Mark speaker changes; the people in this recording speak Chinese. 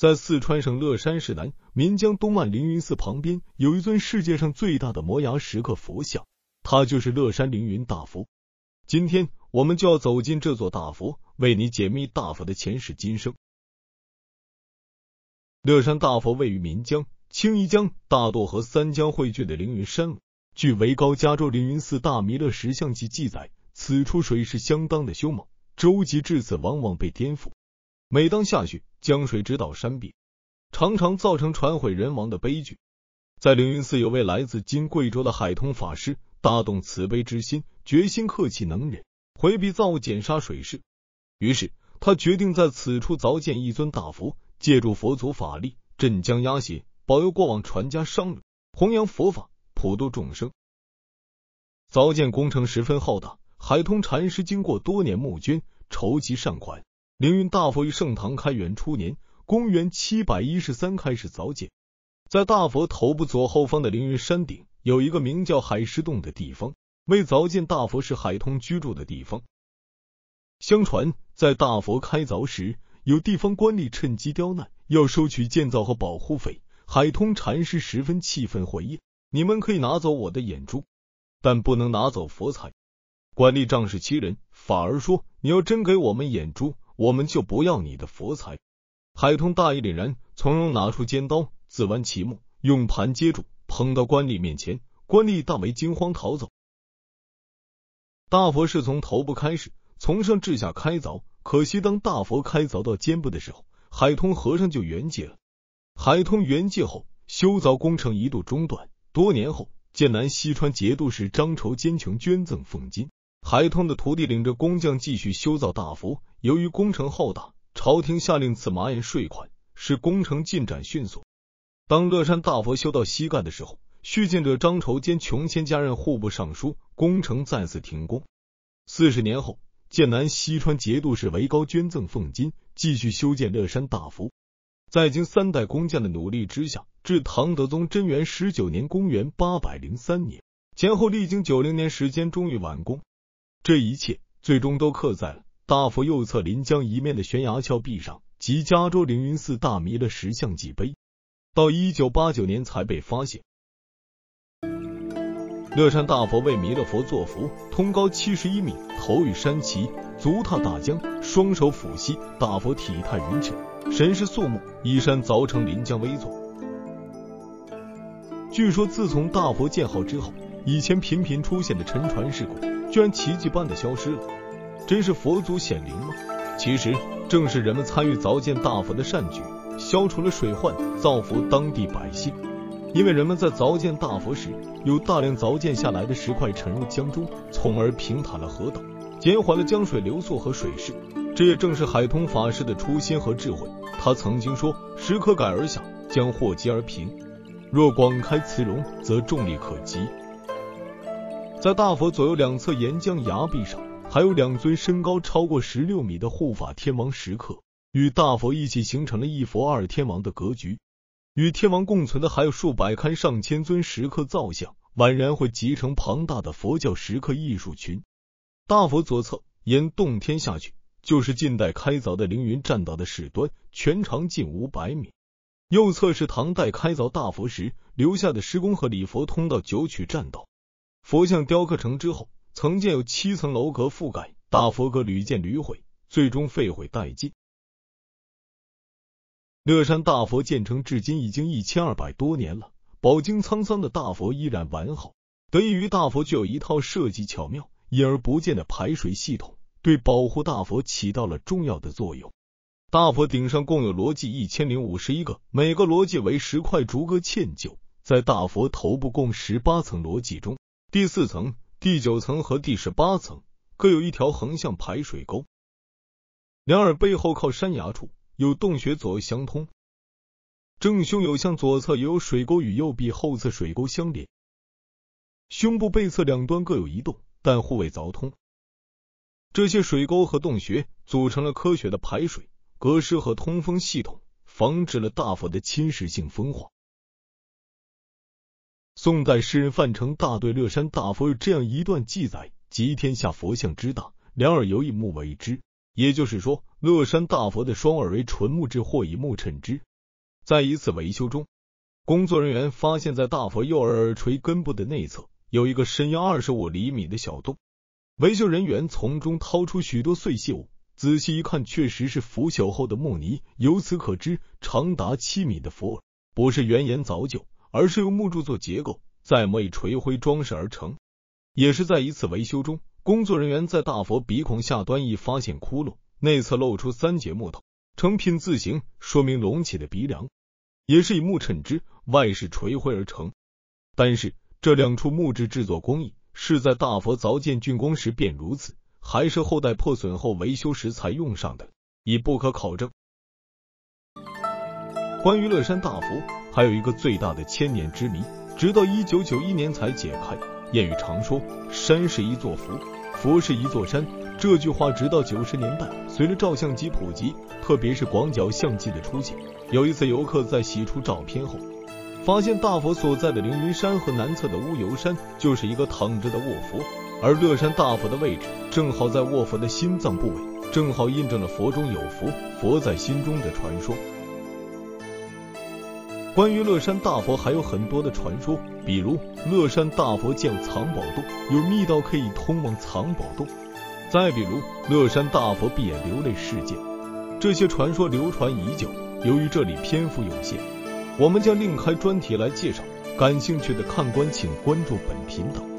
Speaker 1: 在四川省乐山市南岷江东岸凌云寺旁边，有一尊世界上最大的摩崖石刻佛像，它就是乐山凌云大佛。今天我们就要走进这座大佛，为你解密大佛的前世今生。乐山大佛位于岷江、青衣江、大渡河三江汇聚的凌云山路。据维高加州凌云寺大弥勒石像记记载，此处水势相当的凶猛，舟楫至此往往被颠覆。每当下雪，江水直捣山壁，常常造成船毁人亡的悲剧。在凌云寺有位来自今贵州的海通法师，大动慈悲之心，决心克己能忍，回避造物减杀水势。于是他决定在此处凿建一尊大佛，借助佛祖法力镇江压邪，保佑过往传家商旅，弘扬佛法，普度众生。凿建工程十分浩大，海通禅师经过多年募捐，筹集善款。凌云大佛于盛唐开元初年（公元七百一十三）开始凿建，在大佛头部左后方的凌云山顶有一个名叫海石洞的地方，为凿建大佛是海通居住的地方。相传，在大佛开凿时，有地方官吏趁机刁难，要收取建造和保护费。海通禅师十分气愤，回应：“你们可以拿走我的眼珠，但不能拿走佛财。”官吏仗势欺人，反而说：“你要真给我们眼珠。”我们就不要你的佛财。海通大义凛然，从容拿出尖刀，自剜其目，用盘接住，捧到官吏面前。官吏大为惊慌，逃走。大佛是从头部开始，从上至下开凿。可惜当大佛开凿到肩部的时候，海通和尚就圆寂了。海通圆寂后，修凿工程一度中断。多年后，剑南西川节度使张筹坚穷捐赠俸金。海通的徒弟领着工匠继续修造大佛，由于工程浩大，朝廷下令赐马眼税款，使工程进展迅速。当乐山大佛修到膝盖的时候，续建者张筹兼穷谦加任户部尚书，工程再次停工。四十年后，剑南西川节度使韦高捐赠俸金，继续修建乐山大佛。在经三代工匠的努力之下，至唐德宗贞元十九年（公元八百零三年）前后历经九零年时间，终于完工。这一切最终都刻在了大佛右侧临江一面的悬崖峭壁上，即加州凌云寺大弥勒石像几碑。到一九八九年才被发现。乐山大佛为弥勒佛作福，通高七十一米，头与山齐，足踏大江，双手抚膝。大佛体态匀称，神识肃穆，依山凿成临江微坐。据说自从大佛建好之后，以前频频出现的沉船事故。居然奇迹般的消失了，真是佛祖显灵吗？其实正是人们参与凿建大佛的善举，消除了水患，造福当地百姓。因为人们在凿建大佛时，有大量凿建下来的石块沉入江中，从而平坦了河道，减缓了江水流速和水势。这也正是海通法师的初心和智慧。他曾经说：“石可改而下，将祸积而平。若广开慈容，则重力可及。”在大佛左右两侧沿江崖壁上，还有两尊身高超过十六米的护法天王石刻，与大佛一起形成了一佛二天王的格局。与天王共存的还有数百龛上千尊石刻造像，宛然会集成庞大的佛教石刻艺术群。大佛左侧沿洞天下去，就是近代开凿的凌云栈道的始端，全长近五百米。右侧是唐代开凿大佛时留下的施工和礼佛通道九曲栈道。佛像雕刻成之后，曾建有七层楼阁覆盖，大佛阁屡建屡毁，最终废毁殆尽。乐山大佛建成至今已经一千二百多年了，饱经沧桑的大佛依然完好，得益于大佛具有一套设计巧妙、隐而不见的排水系统，对保护大佛起到了重要的作用。大佛顶上共有罗记一千零五十一个，每个罗记为十块竹竿嵌就，在大佛头部共十八层罗记中。第四层、第九层和第十八层各有一条横向排水沟，两耳背后靠山崖处有洞穴，左右相通。正胸有向左侧也有水沟与右臂后侧水沟相连，胸部背侧两端各有一洞，但互为凿通。这些水沟和洞穴组成了科学的排水、隔湿和通风系统，防止了大佛的侵蚀性风化。宋代诗人范成大对乐山大佛有这样一段记载：集天下佛像之大，两耳犹以木为之。也就是说，乐山大佛的双耳为纯木质或以木衬之，在一次维修中，工作人员发现，在大佛右耳垂根部的内侧有一个深约二十五厘米的小洞。维修人员从中掏出许多碎屑物，仔细一看，确实是腐朽后的木泥。由此可知，长达七米的佛耳不是原岩凿就，而是用木柱做结构，再磨以锤灰装饰而成。也是在一次维修中，工作人员在大佛鼻孔下端亦发现窟窿，内侧露出三节木头，成品字形，说明隆起的鼻梁。也是以木衬之，外饰垂灰而成。但是这两处木质制作工艺是在大佛凿建竣工时便如此，还是后代破损后维修时才用上的，已不可考证。关于乐山大佛，还有一个最大的千年之谜，直到一九九一年才解开。谚语常说，山是一座佛，佛是一座山。这句话直到九十年代，随着照相机普及，特别是广角相机的出现，有一次游客在洗出照片后，发现大佛所在的凌云山和南侧的乌油山就是一个躺着的卧佛，而乐山大佛的位置正好在卧佛的心脏部位，正好印证了佛中有佛，佛在心中的传说。关于乐山大佛还有很多的传说，比如乐山大佛建藏宝洞，有密道可以通往藏宝洞。再比如，乐山大佛闭眼流泪事件，这些传说流传已久。由于这里篇幅有限，我们将另开专题来介绍。感兴趣的看官请关注本频道。